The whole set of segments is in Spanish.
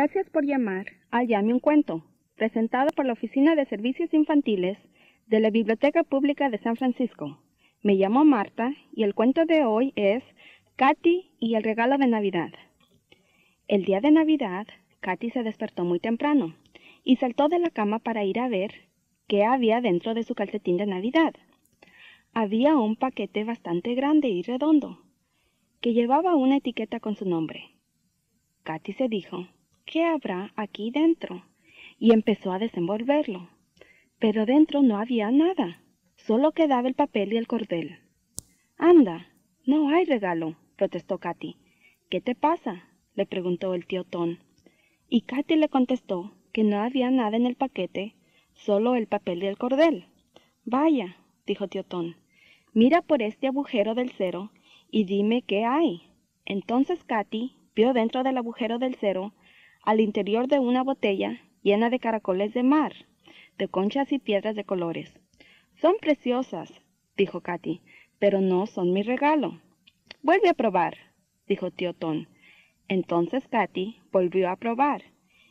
Gracias por llamar al Llame un Cuento, presentado por la Oficina de Servicios Infantiles de la Biblioteca Pública de San Francisco. Me llamo Marta y el cuento de hoy es Katy y el regalo de Navidad. El día de Navidad, Katy se despertó muy temprano y saltó de la cama para ir a ver qué había dentro de su calcetín de Navidad. Había un paquete bastante grande y redondo, que llevaba una etiqueta con su nombre. Katy se dijo, ¿qué habrá aquí dentro? Y empezó a desenvolverlo. Pero dentro no había nada, solo quedaba el papel y el cordel. Anda, no hay regalo, protestó Katy. ¿Qué te pasa? le preguntó el tío Ton. Y Katy le contestó que no había nada en el paquete, solo el papel y el cordel. Vaya, dijo tío Ton, mira por este agujero del cero y dime qué hay. Entonces Katy vio dentro del agujero del cero, al interior de una botella llena de caracoles de mar, de conchas y piedras de colores. Son preciosas, dijo Katy, pero no son mi regalo. Vuelve a probar, dijo tío Ton. Entonces Katy volvió a probar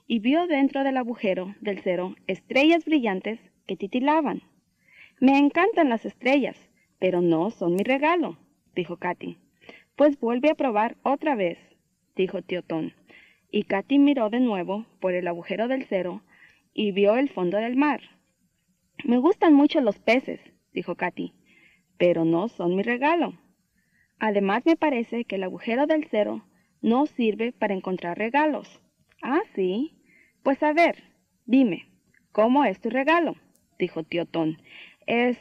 y vio dentro del agujero del cero estrellas brillantes que titilaban. Me encantan las estrellas, pero no son mi regalo, dijo Katy. Pues vuelve a probar otra vez, dijo tío Ton. Y Katy miró de nuevo por el agujero del cero y vio el fondo del mar. Me gustan mucho los peces, dijo Katy, pero no son mi regalo. Además me parece que el agujero del cero no sirve para encontrar regalos. Ah, sí. Pues a ver, dime, ¿cómo es tu regalo? dijo tío Ton. Es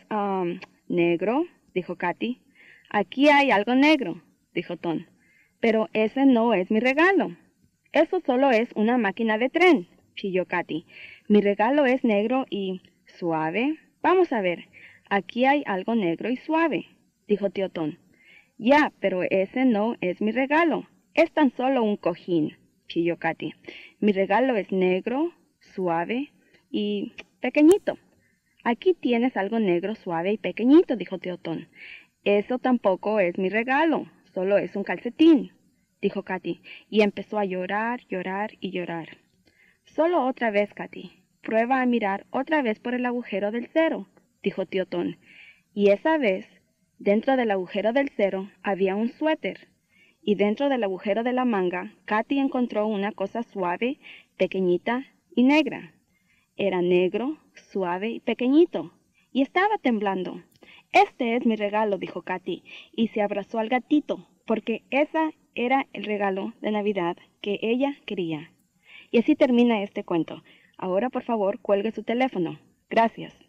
negro, dijo Katy. Aquí hay algo negro, dijo Ton. Pero ese no es mi regalo. Eso solo es una máquina de tren, chilló Katy. Mi regalo es negro y suave. Vamos a ver, aquí hay algo negro y suave, dijo tío. Ya, pero ese no es mi regalo. Es tan solo un cojín, chilló Katy. Mi regalo es negro, suave y pequeñito. Aquí tienes algo negro, suave y pequeñito, dijo Teotón. Eso tampoco es mi regalo, solo es un calcetín, dijo Katy, y empezó a llorar, llorar y llorar. Solo otra vez, Katy. Prueba a mirar otra vez por el agujero del cero, dijo Teotón. Y esa vez, dentro del agujero del cero había un suéter, y dentro del agujero de la manga, Katy encontró una cosa suave, pequeñita y negra. Era negro, suave y pequeñito, y estaba temblando. Este es mi regalo, dijo Katy, y se abrazó al gatito, porque ese era el regalo de Navidad que ella quería. Y así termina este cuento. Ahora, por favor, cuelgue su teléfono. Gracias.